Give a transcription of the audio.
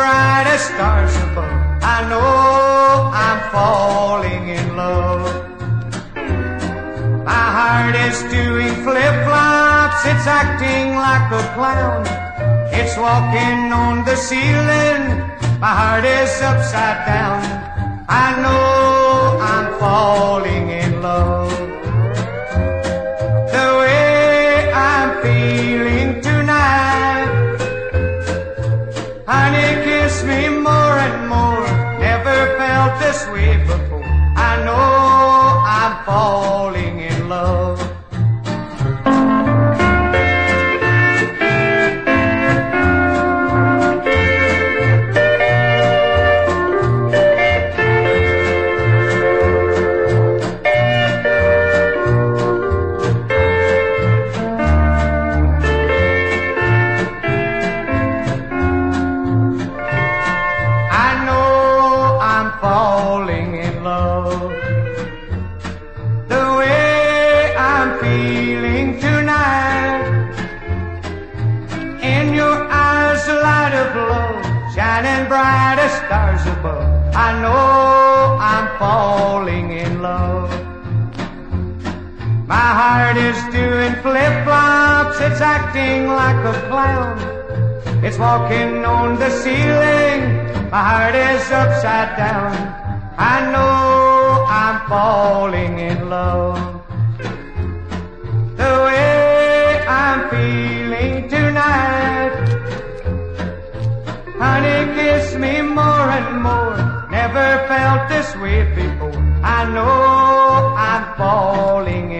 brightest stars above. I know I'm falling in love. My heart is doing flip-flops, it's acting like a clown. It's walking on the ceiling, my heart is upside down. Kiss me more and more. Never felt this way before. I know I'm falling love. The way I'm feeling tonight. In your eyes, a light of love, shining bright as stars above. I know I'm falling in love. My heart is doing flip-flops, it's acting like a clown. It's walking on the ceiling. My heart is upside down. I know falling in love. The way I'm feeling tonight. Honey, kiss me more and more. Never felt this way before. I know I'm falling